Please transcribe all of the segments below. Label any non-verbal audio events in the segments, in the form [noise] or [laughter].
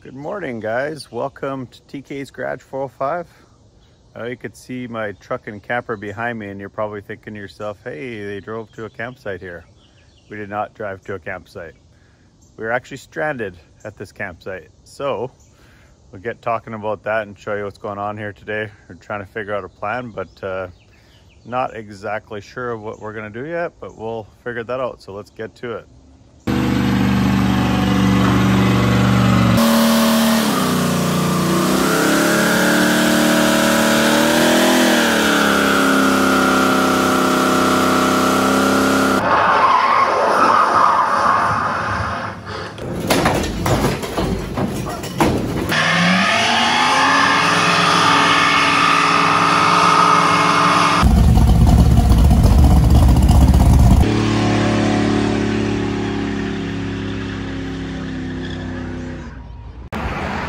Good morning, guys. Welcome to TK's Garage 405. Uh, you could see my truck and camper behind me, and you're probably thinking to yourself, hey, they drove to a campsite here. We did not drive to a campsite. We were actually stranded at this campsite. So, we'll get talking about that and show you what's going on here today. We're trying to figure out a plan, but uh, not exactly sure of what we're going to do yet, but we'll figure that out. So, let's get to it.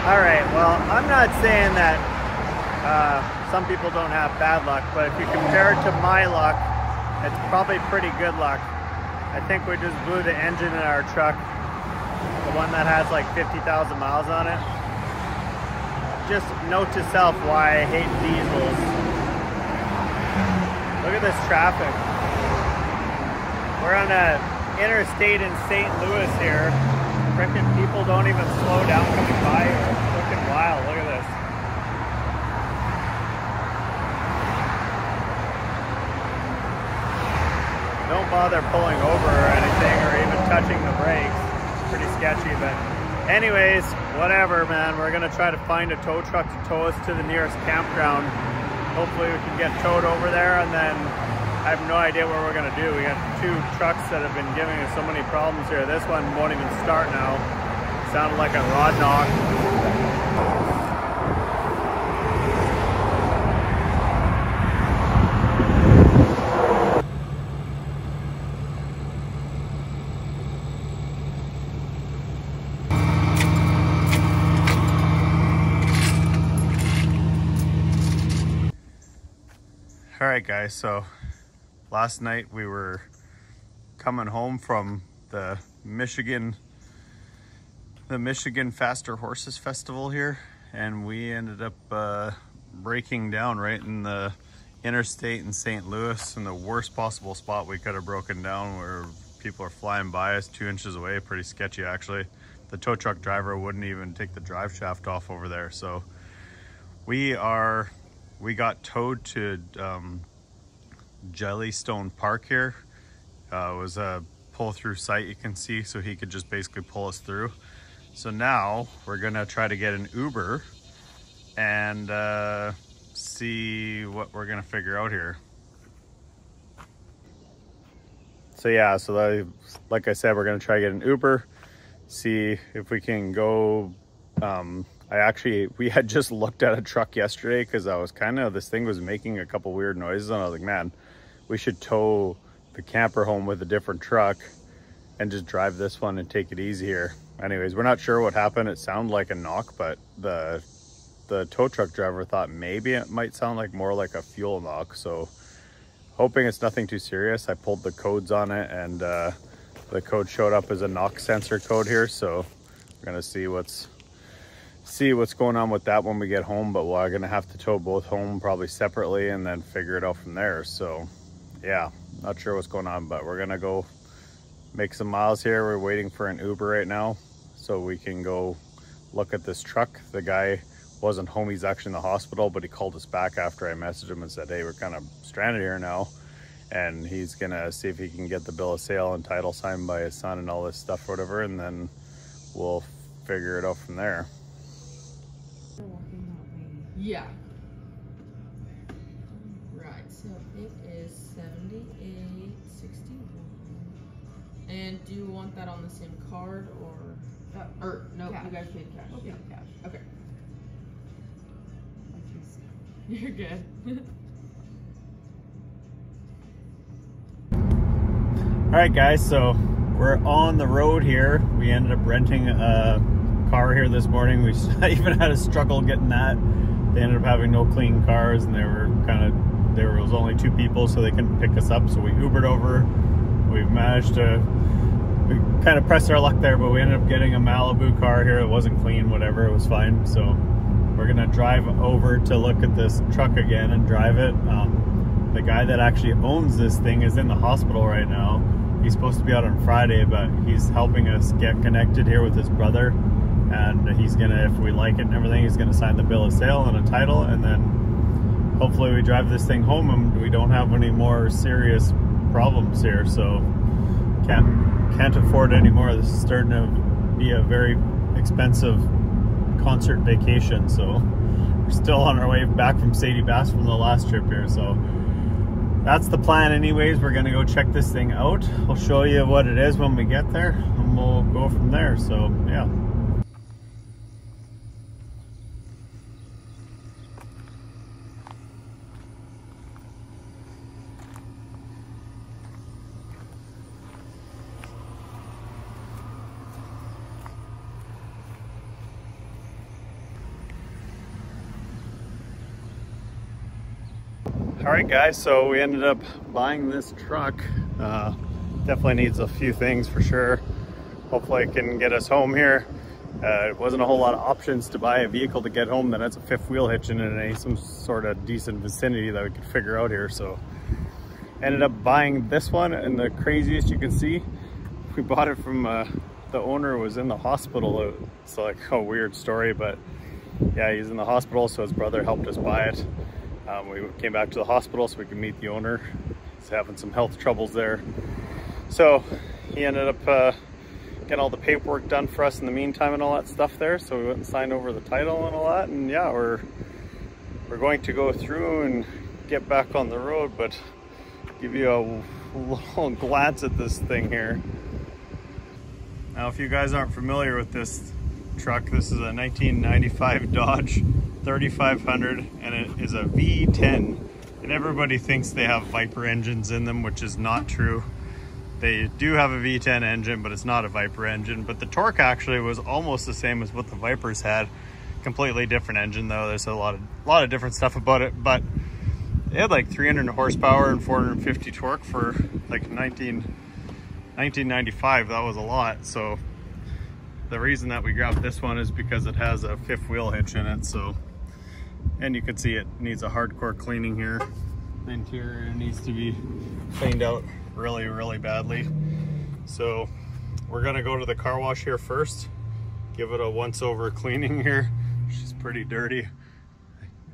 All right, well, I'm not saying that uh, some people don't have bad luck, but if you compare it to my luck, it's probably pretty good luck. I think we just blew the engine in our truck, the one that has like 50,000 miles on it. Just note to self why I hate diesels. Look at this traffic. We're on a interstate in St. Louis here. Frickin' people don't even slow down coming by. It's looking wild. Look at this. Don't bother pulling over or anything or even touching the brakes. It's pretty sketchy, but anyways, whatever, man. We're gonna try to find a tow truck to tow us to the nearest campground. Hopefully we can get towed over there and then I have no idea what we're gonna do. We got two trucks that have been giving us so many problems here. This one won't even start now. Sounded like a rod knock. All right, guys. So last night we were coming home from the Michigan, the Michigan Faster Horses Festival here, and we ended up uh, breaking down right in the interstate in St. Louis in the worst possible spot we could have broken down, where people are flying by us two inches away. Pretty sketchy, actually. The tow truck driver wouldn't even take the drive shaft off over there, so we are we got towed to um, Jellystone Park here. Uh, was a pull through site you can see so he could just basically pull us through. So now we're gonna try to get an Uber and uh, see what we're gonna figure out here. So yeah, so like I said, we're gonna try to get an Uber, see if we can go um, I actually, we had just [laughs] looked at a truck yesterday because I was kind of, this thing was making a couple weird noises and I was like, man, we should tow the camper home with a different truck and just drive this one and take it easier. Anyways, we're not sure what happened. It sounded like a knock, but the the tow truck driver thought maybe it might sound like more like a fuel knock. So hoping it's nothing too serious. I pulled the codes on it and uh, the code showed up as a knock sensor code here. So we're gonna see what's see what's going on with that when we get home but we're gonna have to tow both home probably separately and then figure it out from there so yeah not sure what's going on but we're gonna go make some miles here. We're waiting for an uber right now so we can go look at this truck. The guy wasn't home he's actually in the hospital but he called us back after i messaged him and said hey we're kind of stranded here now and he's gonna see if he can get the bill of sale and title signed by his son and all this stuff or whatever and then we'll figure it out from there. Yeah. And do you want that on the same card or, Uh, or, no, cash. you guys paid cash? We'll pay Yeah. the cash. Okay, [laughs] you're good. [laughs] All right, guys, so we're on the road here. We ended up renting a car here this morning. We [laughs] even had a struggle getting that. They ended up having no clean cars and they were kind of, there was only two people so they couldn't pick us up. So we Ubered over. We've managed to we kind of pressed our luck there, but we ended up getting a Malibu car here. It wasn't clean, whatever, it was fine. So we're gonna drive over to look at this truck again and drive it. Um, the guy that actually owns this thing is in the hospital right now. He's supposed to be out on Friday, but he's helping us get connected here with his brother. And he's gonna, if we like it and everything, he's gonna sign the bill of sale and a title, and then hopefully we drive this thing home and we don't have any more serious problems here. So can't can't afford anymore. This is starting to be a very expensive concert vacation. So we're still on our way back from Sadie Bass from the last trip here. So that's the plan anyways. We're gonna go check this thing out. I'll show you what it is when we get there and we'll go from there. So yeah. All right, guys, so we ended up buying this truck. Uh, definitely needs a few things for sure. Hopefully it can get us home here. Uh, it wasn't a whole lot of options to buy a vehicle to get home that has a fifth wheel hitch in it any some sort of decent vicinity that we could figure out here. So ended up buying this one and the craziest you can see, we bought it from uh, the owner was in the hospital. It's like a weird story, but yeah, he's in the hospital. So his brother helped us buy it. Um, we came back to the hospital so we could meet the owner. He's having some health troubles there. So he ended up uh, getting all the paperwork done for us in the meantime and all that stuff there. So we went and signed over the title and all that. And yeah, we're, we're going to go through and get back on the road, but give you a little [laughs] glance at this thing here. Now, if you guys aren't familiar with this truck, this is a 1995 Dodge 3500 and it is a V10 and everybody thinks they have Viper engines in them which is not true. They do have a V10 engine but it's not a Viper engine. But the torque actually was almost the same as what the Vipers had. Completely different engine though. There's a lot of lot of different stuff about it but it had like 300 horsepower and 450 torque for like 19 1995 that was a lot. So the reason that we grabbed this one is because it has a fifth wheel hitch in it so and you can see it needs a hardcore cleaning here. The interior needs to be cleaned out really really badly. So we're gonna go to the car wash here first give it a once over cleaning here. She's pretty dirty.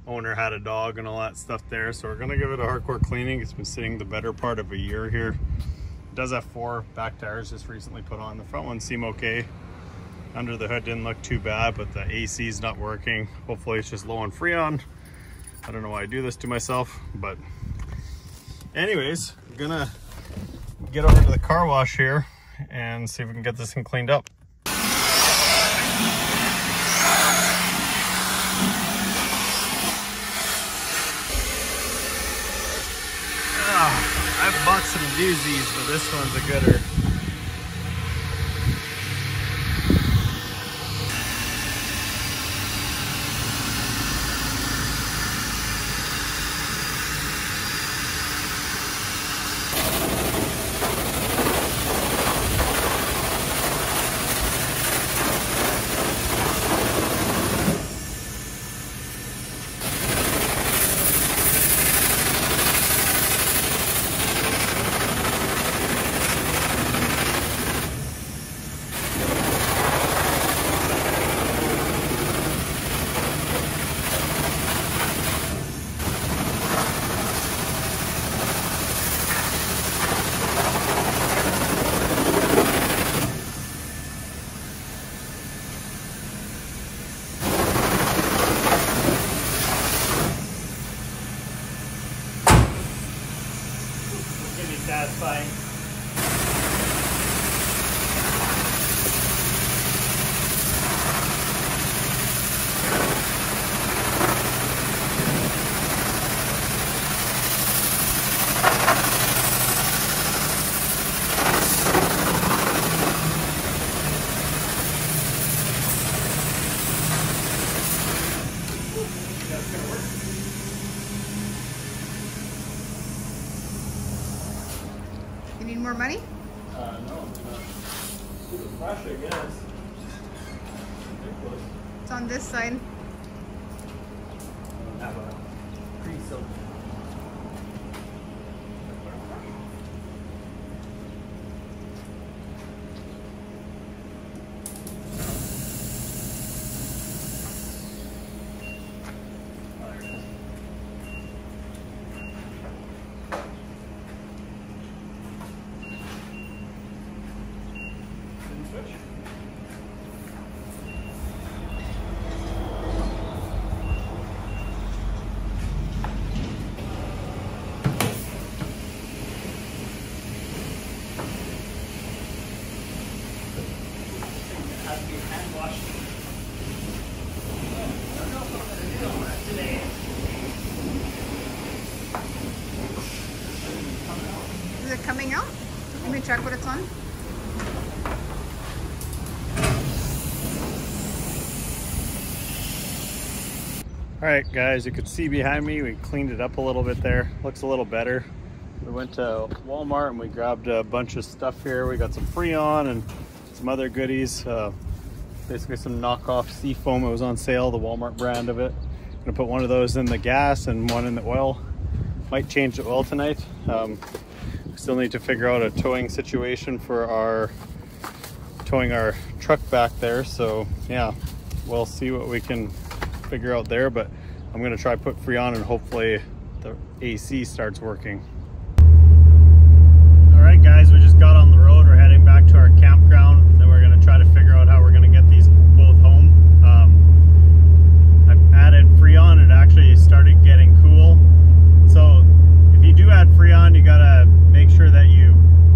Owner had a dog and all that stuff there so we're gonna give it a hardcore cleaning. It's been sitting the better part of a year here. It does have four back tires just recently put on. The front ones seem okay under the hood didn't look too bad, but the AC is not working. Hopefully it's just low on Freon. I don't know why I do this to myself, but anyways, I'm gonna get over to the car wash here and see if we can get this thing cleaned up. Oh, I've bought some doozies, but this one's a gooder. More money? Uh, no, fresh, I guess. It's on this side. Have a pre-soak. Has to be hand washed. Is it coming out? Let me check what it's on. All right, guys, you could see behind me, we cleaned it up a little bit there. Looks a little better. We went to Walmart and we grabbed a bunch of stuff here. We got some Freon and some other goodies. Uh, basically some knockoff seafoam. It was on sale, the Walmart brand of it. Gonna put one of those in the gas and one in the oil. Might change the oil tonight. Um, still need to figure out a towing situation for our towing our truck back there. So yeah, we'll see what we can figure out there, but I'm gonna try put Freon and hopefully the AC starts working. All right, guys, we just got on the road. We're heading back to our campground. Then we're gonna try to figure out how we're gonna get these both home. Um, I've added Freon. It actually started getting cool. So if you do add Freon, you gotta make sure that you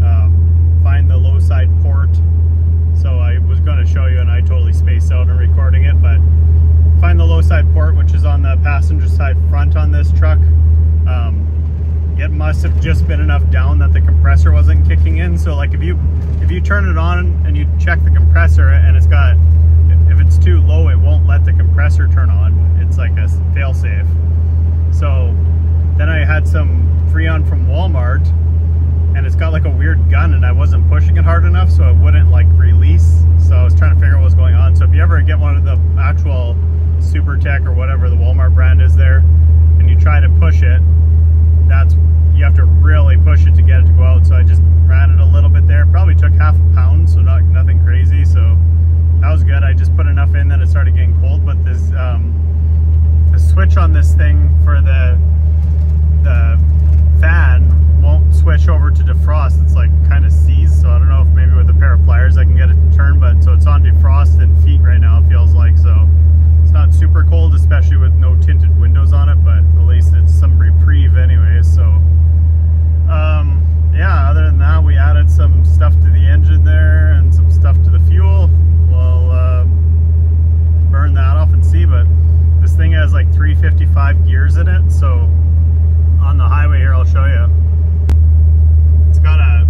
um, find the low side port. So I was gonna show you and I totally spaced out in recording it, but find the low side port, which is on the passenger side front on this truck. Um, it must have just been enough down that the compressor wasn't kicking in. So like if you if you turn it on and you check the compressor and it's got if it's too low, it won't let the compressor turn on. It's like a fail safe. So then I had some Freon from Walmart and it's got like a weird gun and I wasn't pushing it hard enough so it wouldn't like release. So I was trying to figure out what was going on. So if you ever get one of the actual Super Tech or whatever the Walmart brand is there and you try to push it, that's you have to really push it to get it to go out. So I just ran it a little bit there. Probably took half a pound, so not nothing crazy. So that was good. I just put enough in that it started getting cold. But this um, the switch on this thing for the the fan switch over to defrost. It's like kind of seized. So I don't know if maybe with a pair of pliers I can get it to turn. But so it's on defrost and feet right now. It feels like so. It's not super cold, especially with no tinted windows on it, but at least it's some reprieve anyway. So, um, yeah, other than that, we added some stuff to the engine there and some stuff to the fuel. We'll uh, burn that off and see, but this thing has like 355 gears in it. So on the highway here, I'll show you. It's got a,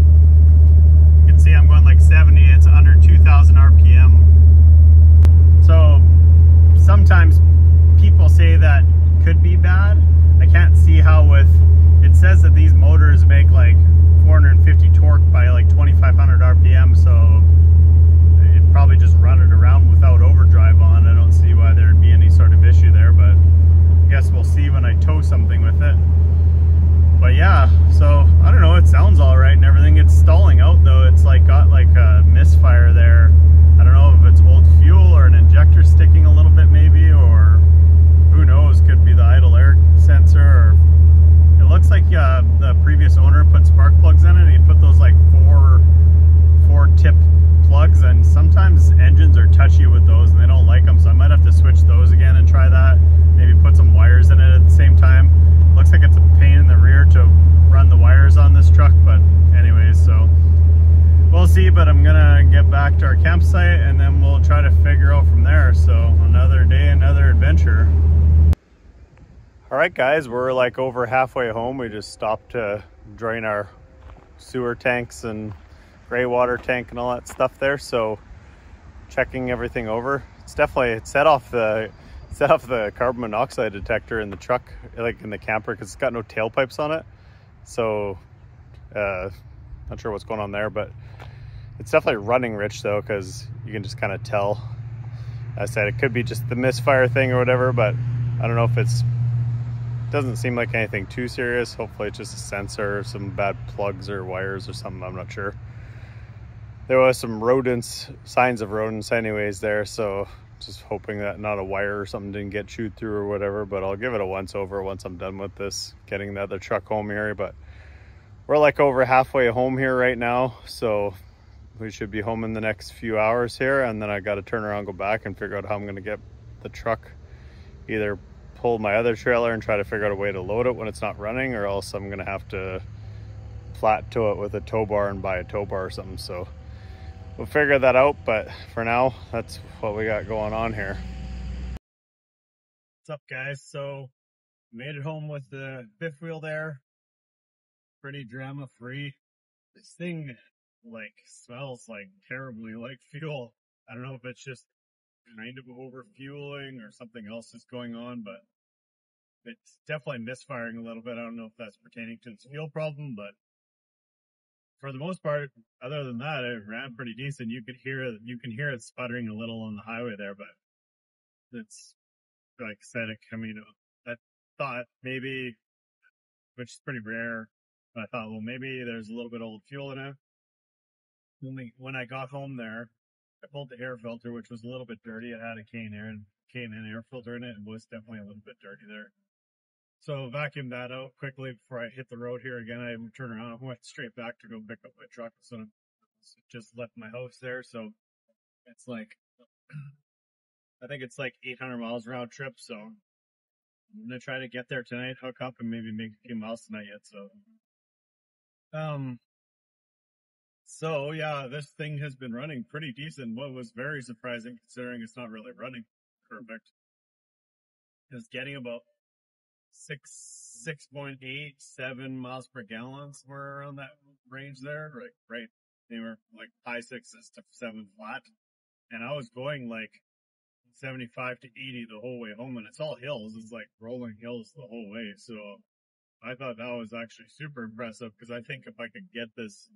you can see I'm going like 70, it's under 2000 RPM. So sometimes people say that could be bad. I can't see how with, it says that these motors make like 450 torque by like 2500 RPM, so it'd probably just run it around without overdrive on. I don't see why there'd be any sort of issue there, but I guess we'll see when I tow something with it. But yeah, so I don't know, it sounds all right and everything. It's stalling out though. It's like got like a misfire there. I don't know if it's old fuel or an injector sticking a little bit maybe, or who knows, could be the idle air sensor. Or it looks like uh, the previous owner put spark plugs in it. He put those like four, four tip plugs and sometimes engines are touchy with those and they don't like them. So I might have to switch those again and try that. Maybe put some wires in it at the same time. Looks like it's a pain in the rear to run the wires on this truck, but anyways, so we'll but I'm gonna get back to our campsite and then we'll try to figure out from there. So another day, another adventure. All right, guys, we're like over halfway home. We just stopped to drain our sewer tanks and gray water tank and all that stuff there. So checking everything over. It's definitely, it set off the, [laughs] set off the carbon monoxide detector in the truck, like in the camper, because it's got no tailpipes on it. So, uh, not sure what's going on there, but It's definitely running rich though, because you can just kind of tell. I said it could be just the misfire thing or whatever, but I don't know if it's doesn't seem like anything too serious. Hopefully it's just a sensor, some bad plugs or wires or something, I'm not sure. There was some rodents, signs of rodents anyways there, so just hoping that not a wire or something didn't get chewed through or whatever, but I'll give it a once over once I'm done with this, getting the other truck home here, but we're like over halfway home here right now, so we should be home in the next few hours here, and then I got to turn around, go back and figure out how I'm going to get the truck either pull my other trailer and try to figure out a way to load it when it's not running or else I'm gonna have to flat tow it with a tow bar and buy a tow bar or something. So we'll figure that out but for now that's what we got going on here. What's up guys? So made it home with the fifth wheel there. Pretty drama free this thing like smells like terribly like fuel I don't know if it's just kind of over fueling or something else is going on, but it's definitely misfiring a little bit. I don't know if that's pertaining to the fuel problem, but for the most part, other than that, it ran pretty decent. You could hear you can hear it sputtering a little on the highway there, but it's like said, I mean, I thought maybe, which is pretty rare, but I thought, well, maybe there's a little bit of old fuel in it. When, we, when I got home there, I pulled the air filter, which was a little bit dirty. It had a K&N air and K&N air filter in it and was definitely a little bit dirty there. So vacuumed that out quickly before I hit the road here again. I turned around, I went straight back to go pick up my truck. So just left my house there. So it's like, [clears throat] I think it's like 800 miles round trip. So I'm going to try to get there tonight, hook up and maybe make a few miles tonight yet. So, um, so yeah, this thing has been running pretty decent. What was very surprising considering it's not really running perfect is getting about six, six point eight, seven miles per gallon somewhere around that range there. Right, right. They were like high sixes to seven flat. And I was going like 75 to 80 the whole way home and it's all hills. It's like rolling hills the whole way. So I thought that was actually super impressive because I think if I could get this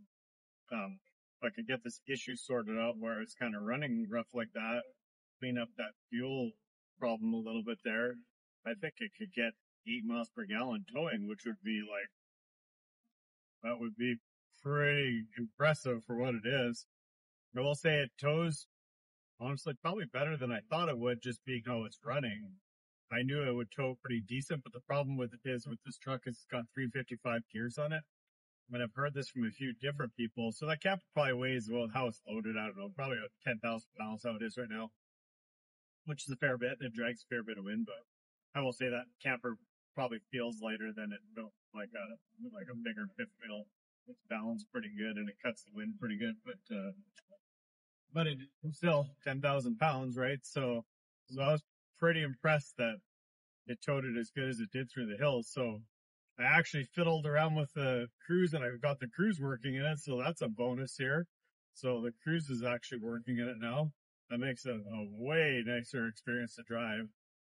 um, if I could get this issue sorted out where it's kind of running rough like that, clean up that fuel problem a little bit there, I think it could get eight miles per gallon towing, which would be like, that would be pretty impressive for what it is. I will say it tows honestly probably better than I thought it would just being how it's running. I knew it would tow pretty decent, but the problem with it is with this truck is it's got 355 gears on it. I've heard this from a few different people. So that cap probably weighs, well, how it's loaded, I don't know, probably 10,000 pounds how it is right now, which is a fair bit. It drags a fair bit of wind, but I will say that camper probably feels lighter than it built like a, like a bigger fifth wheel. It's balanced pretty good and it cuts the wind pretty good, but, uh, but it still 10,000 pounds, right? So, so I was pretty impressed that it towed it as good as it did through the hills. So I actually fiddled around with the cruise and I've got the cruise working in it. So that's a bonus here. So the cruise is actually working in it now. That makes it a way nicer experience to drive.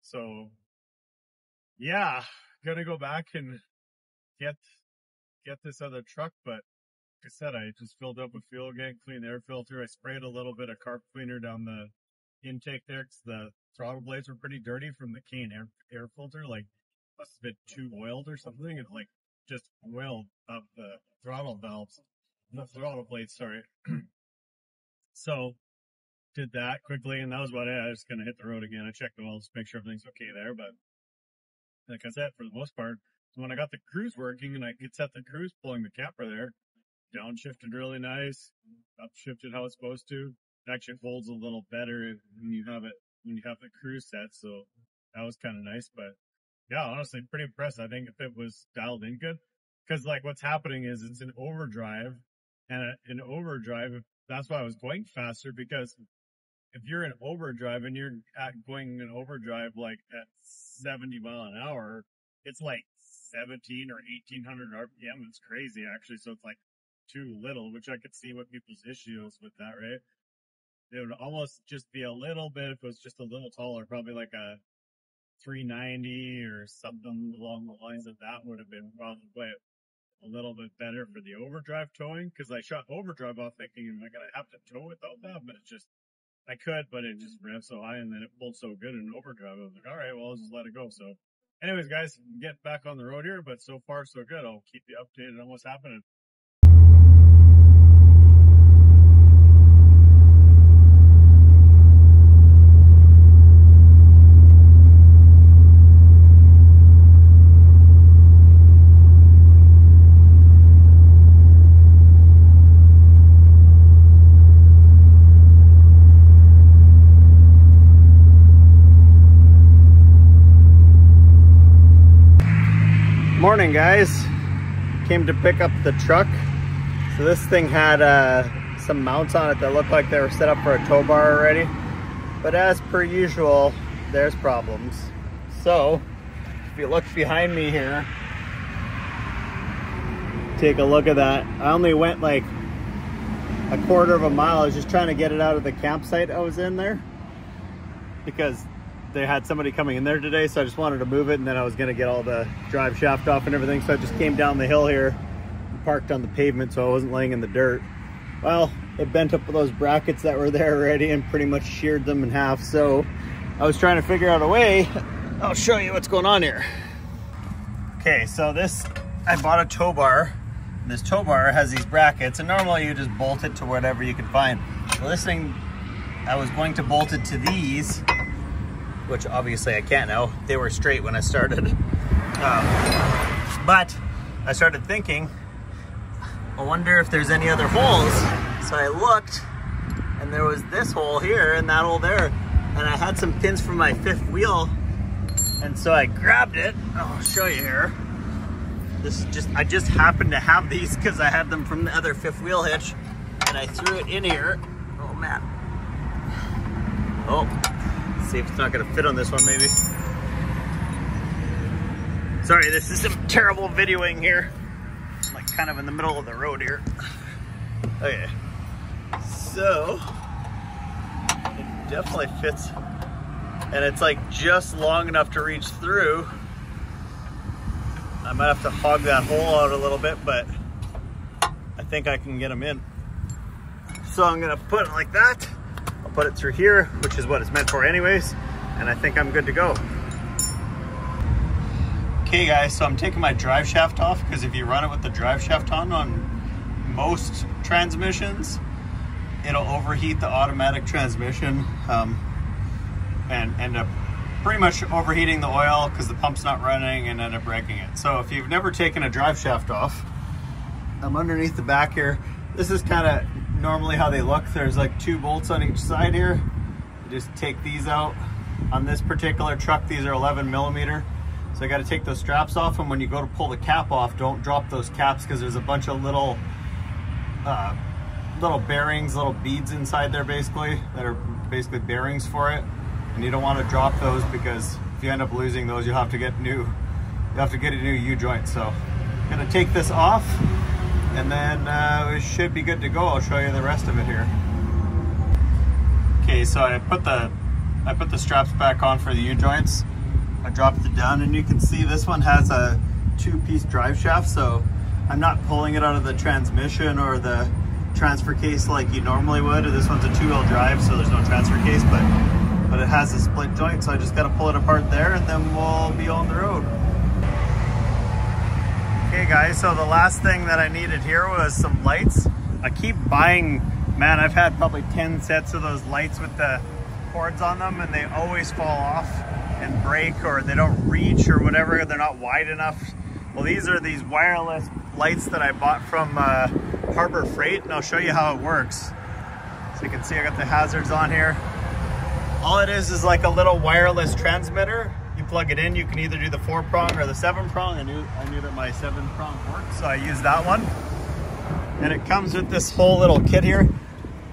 So yeah, gonna go back and get, get this other truck. But like I said, I just filled up with fuel again, clean air filter. I sprayed a little bit of carb cleaner down the intake there because the throttle blades were pretty dirty from the K&N air, air filter. Like must have been too oiled or something and like just oiled up the throttle valves, the throttle blades, sorry. [clears throat] so did that quickly and that was about it. I was going to hit the road again. I checked the wells, make sure everything's okay there. But like I said, for the most part, when I got the cruise working and I could set the cruise pulling the camper there, downshifted really nice, upshifted how it's supposed to. It actually folds a little better when you have it, when you have the cruise set. So that was kind of nice, but yeah, honestly, pretty impressed. I think if it was dialed in good, because like what's happening is it's an overdrive, and an overdrive, that's why I was going faster because if you're in overdrive and you're at going in overdrive like at 70 mile an hour, it's like 17 or 1800 RPM. It's crazy actually. So it's like too little, which I could see what people's issues with that, right? It would almost just be a little bit if it was just a little taller, probably like a 390 or something along the lines of that would have been probably a little bit better for the overdrive towing because I shot overdrive off thinking, am I going to have to tow without that? But it's just, I could, but it just revved so high and then it pulled so good in overdrive. I was like, all right, well, I'll just let it go. So anyways, guys, get back on the road here, but so far so good. I'll keep you updated on what's happening. Morning guys, came to pick up the truck. So this thing had uh, some mounts on it that looked like they were set up for a tow bar already. But as per usual, there's problems. So, if you look behind me here, take a look at that. I only went like a quarter of a mile. I was just trying to get it out of the campsite I was in there because they had somebody coming in there today, so I just wanted to move it, and then I was gonna get all the drive shaft off and everything, so I just came down the hill here and parked on the pavement so I wasn't laying in the dirt. Well, it bent up those brackets that were there already and pretty much sheared them in half, so I was trying to figure out a way. I'll show you what's going on here. Okay, so this, I bought a tow bar. This tow bar has these brackets, and normally you just bolt it to whatever you can find. So this thing, I was going to bolt it to these, which obviously I can't now. They were straight when I started. Um, but I started thinking, I wonder if there's any other holes. So I looked and there was this hole here and that hole there. And I had some pins from my fifth wheel. And so I grabbed it. I'll show you here. This is just, I just happened to have these because I had them from the other fifth wheel hitch. And I threw it in here. Oh man. Oh, see if it's not gonna fit on this one maybe. Sorry, this is some terrible videoing here. I'm like kind of in the middle of the road here. Okay, so it definitely fits and it's like just long enough to reach through. I might have to hog that hole out a little bit, but I think I can get them in. So I'm gonna put it like that. Put it through here, which is what it's meant for anyways, and I think I'm good to go. Okay guys, so I'm taking my drive shaft off because if you run it with the drive shaft on on most transmissions, it'll overheat the automatic transmission um, and end up pretty much overheating the oil because the pump's not running and end up breaking it. So if you've never taken a drive shaft off, I'm underneath the back here. This is kind of normally how they look. There's like two bolts on each side here. You just take these out. On this particular truck, these are 11 millimeter. So I got to take those straps off, and when you go to pull the cap off, don't drop those caps because there's a bunch of little, uh, little bearings, little beads inside there, basically that are basically bearings for it, and you don't want to drop those because if you end up losing those, you'll have to get new, you have to get a new U joint. So I'm gonna take this off, and then uh, we should be good to go. I'll show you the rest of it here. Okay, so I put the I put the straps back on for the U joints. I dropped it down and you can see this one has a two-piece drive shaft so I'm not pulling it out of the transmission or the transfer case like you normally would. This one's a two-wheel drive so there's no transfer case but but it has a split joint so I just got to pull it apart there and then we'll be on the road. Okay guys, so the last thing that I needed here was some lights. I keep buying, man, I've had probably 10 sets of those lights with the cords on them and they always fall off and break or they don't reach or whatever, they're not wide enough. Well, these are these wireless lights that I bought from uh, Harbor Freight and I'll show you how it works. So you can see I got the hazards on here. All it is is like a little wireless transmitter. Plug it in, you can either do the four prong or the seven prong. I knew, I knew that my seven prong worked, so I used that one. And it comes with this whole little kit here.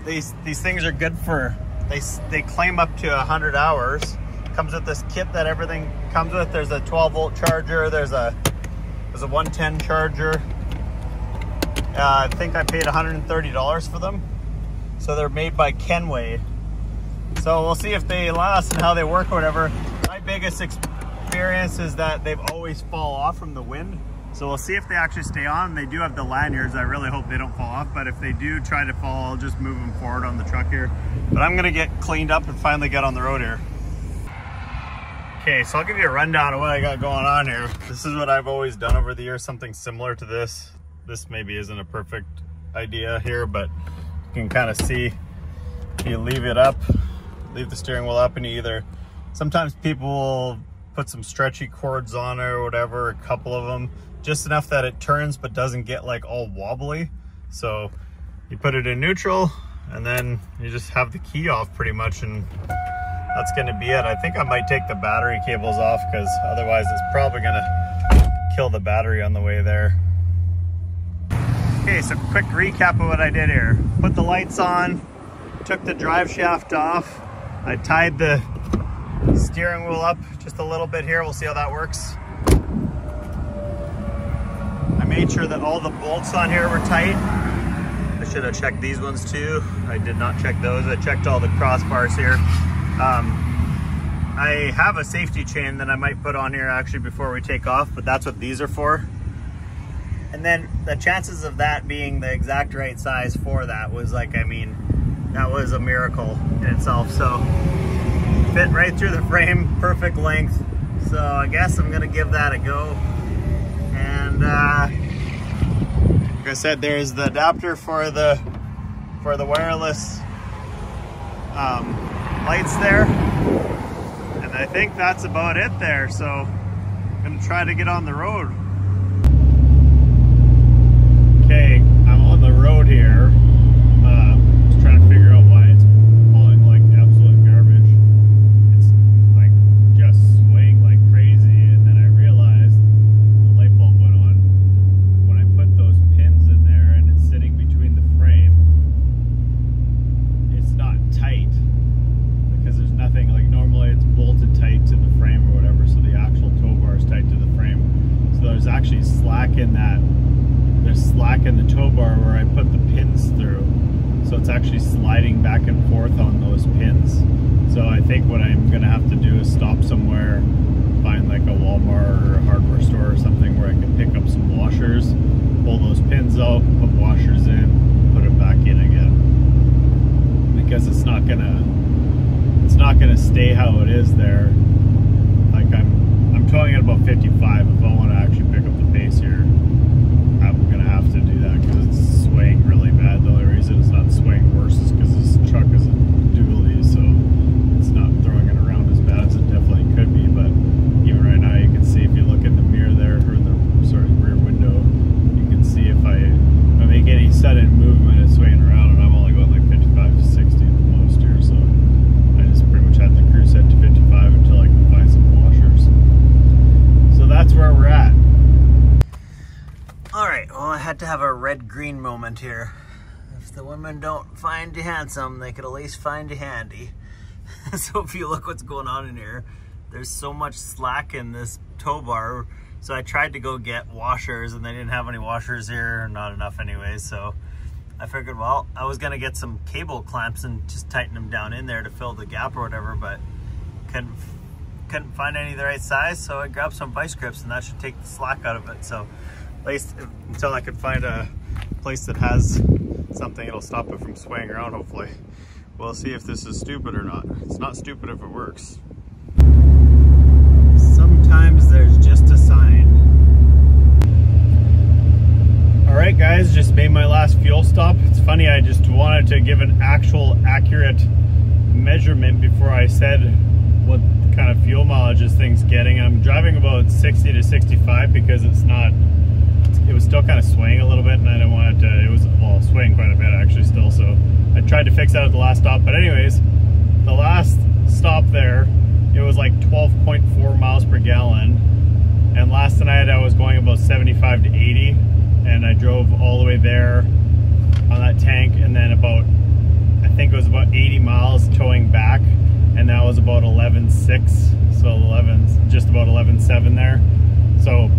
These, these things are good for, they, they claim up to 100 hours comes with this kit that everything comes with. There's a 12 volt charger. There's a there's a 110 charger. Uh, I think I paid $130 for them. So they're made by Kenway. So we'll see if they last and how they work or whatever. Biggest experience is that they've always fall off from the wind. So we'll see if they actually stay on. They do have the lanyards. I really hope they don't fall off, but if they do try to fall, I'll just move them forward on the truck here. But I'm gonna get cleaned up and finally get on the road here. Okay, so I'll give you a rundown of what I got going on here. This is what I've always done over the years, something similar to this. This maybe isn't a perfect idea here, but you can kind of see you leave it up, leave the steering wheel up and you either, sometimes people will put some stretchy cords on it or whatever, a couple of them, just enough that it turns but doesn't get like all wobbly. So you put it in neutral and then you just have the key off pretty much and that's gonna be it. I think I might take the battery cables off because otherwise it's probably gonna kill the battery on the way there. Okay, so quick recap of what I did here. Put the lights on, took the drive shaft off. I tied the steering wheel up just a little bit here. We'll see how that works. I made sure that all the bolts on here were tight. I should have checked these ones too. I did not check those. I checked all the crossbars here. Um, I have a safety chain that I might put on here actually before we take off, but that's what these are for. And then the chances of that being the exact right size for that was like, I mean, that was a miracle in itself. So fit right through the frame, perfect length. So I guess I'm gonna give that a go. And uh, like I said, there's the adapter for the for the wireless um, lights there. And I think that's about it there. So I'm gonna try to get on the road. Okay, I'm on the road here. Uh, just trying to figure out why it's pulling like absolute garbage. It's like just swaying like crazy, and then I realized the light bulb went on when I put those pins in there, and it's sitting between the frame. It's not tight because there's nothing like normally it's bolted tight to the frame or whatever, so the actual tow bar is tight to the frame. So there's actually slack in that there's slack in the tow bar where I put the pins through. So it's actually sliding back and forth on those pins. So I think what I'm gonna have to do is stop somewhere, find like a Walmart or a hardware store or something where I can pick up some washers, pull those pins out, put washers in, put them back in again. Because it's not gonna, not gonna stay how it is there. Like I'm, I'm towing at about 55 if I want to actually pick up the pace here. I'm gonna have to do that because it's swaying really bad. The only reason it's not swaying worse is because this truck is a dually, so it's not throwing it around as bad as it definitely could be. But even right now, you can see if you look in the mirror there, or the sorry rear window, you can see if I, if I make any sudden movement, it's swaying around, and I'm only going like 55 to 60 at the most here. So I just pretty much had the cruise set to 55 until I can find some washers. So that's where we're at. All right, well, I had to have a red-green moment here. If the women don't find you handsome, they could at least find you handy. [laughs] so if you look what's going on in here, there's so much slack in this tow bar. So I tried to go get washers and they didn't have any washers here, not enough anyway. So I figured, well, I was gonna get some cable clamps and just tighten them down in there to fill the gap or whatever, but couldn't couldn't find any the right size. So I grabbed some vice grips and that should take the slack out of it. So at least until I could find a place that has something it'll stop it from swaying around hopefully. We'll see if this is stupid or not. It's not stupid if it works. Sometimes there's just a sign. All right guys, just made my last fuel stop. It's funny, I just wanted to give an actual accurate measurement before I said what kind of fuel mileage this thing's getting. I'm driving about 60 to 65 because it's not it was still kind of swaying a little bit and I didn't want it to, it was, well, swaying quite a bit actually still, so I tried to fix that at the last stop, but anyways, the last stop there, it was like 12.4 miles per gallon, and last night I was going about 75 to 80, and I drove all the way there on that tank, and then about, I think it was about 80 miles towing back, and that was about 11.6, so 11, just about 11.7 there, so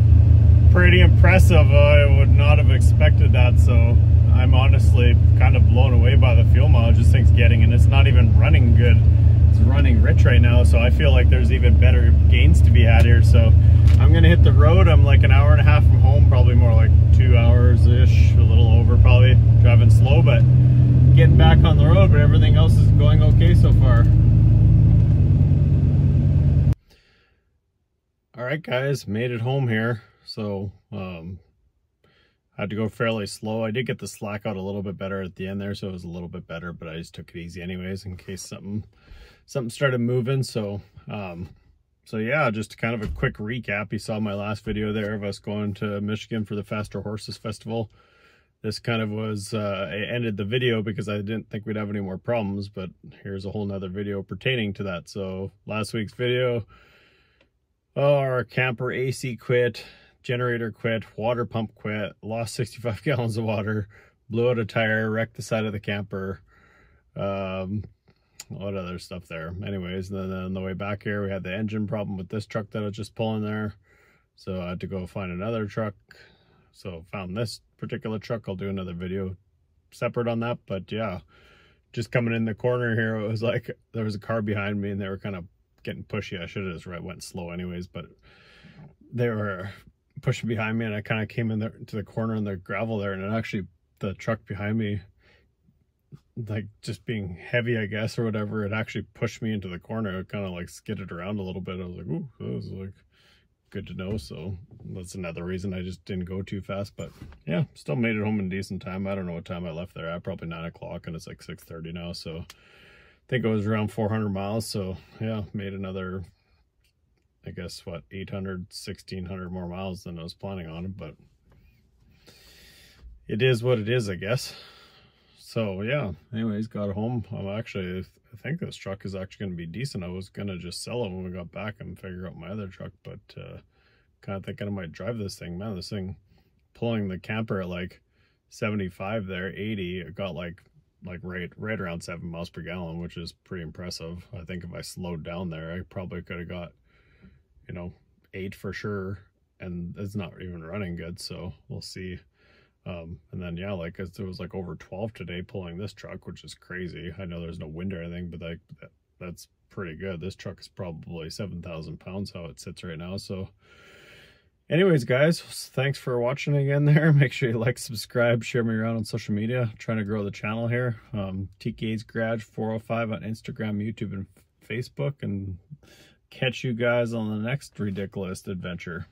pretty impressive. I would not have expected that, so I'm honestly kind of blown away by the fuel mileage this thing's getting, and it's not even running good. it's running rich right now, so I feel like there's even better gains to be had here. So I'm gonna hit the road. I'm like an hour and a half from home, probably more like two hours-ish, a little over probably, driving slow, but getting back on the road, but everything else is going okay so far. All right, guys, made it home here. So, um, I had to go fairly slow. I did get the slack out a little bit better at the end there, so it was a little bit better, but I just took it easy anyways in case something something started moving. So, um, so yeah, just kind of a quick recap. You saw my last video there of us going to Michigan for the Faster Horses Festival. This kind of was, uh, ended the video because I didn't think we'd have any more problems, but here's a whole nother video pertaining to that. So last week's video, Oh, our camper AC quit, generator quit, water pump quit, lost 65 [laughs] gallons of water, blew out a tire, wrecked the side of the camper. Um, what other stuff there? Anyways, then on the way back here, we had the engine problem with this truck that I was just pulling there. So I had to go find another truck. So found this particular truck. I'll do another video separate on that. But yeah, just coming in the corner here, it was like there was a car behind me and they were kind of getting pushy. I should have just went slow anyways, but they were pushing behind me and I kind of came in there to the corner in the gravel there and it actually the truck behind me like just being heavy I guess or whatever it actually pushed me into the corner. It kind of like skidded around a little bit. I was like ooh that was like good to know. So that's another reason I just didn't go too fast but yeah still made it home in decent time. I don't know what time I left there. At probably nine o'clock and it's like 6 30 now so I think it was around 400 miles. So yeah, made another, I guess, what, 800, 1600 more miles than I was planning on. But it is what it is, I guess. So yeah, anyways, got home. I'm actually, I think this truck is actually going to be decent. I was going to just sell it when we got back and figure out my other truck, but uh, kind of thinking I might drive this thing. Man, this thing pulling the camper at like 75 there, 80, it got like like right right around seven miles per gallon, which is pretty impressive. I think if I slowed down there, I probably could have got, you know, eight for sure. And it's not even running good, so we'll see. Um, and then yeah, like it was like over 12 today pulling this truck, which is crazy. I know there's no wind or anything, but like that, that's pretty good. This truck is probably 7,000 pounds how it sits right now. So anyways guys thanks for watching again there [laughs] make sure you like subscribe share me around on social media I'm trying to grow the channel here um TK's garage 405 on instagram youtube and facebook and catch you guys on the next ridiculous adventure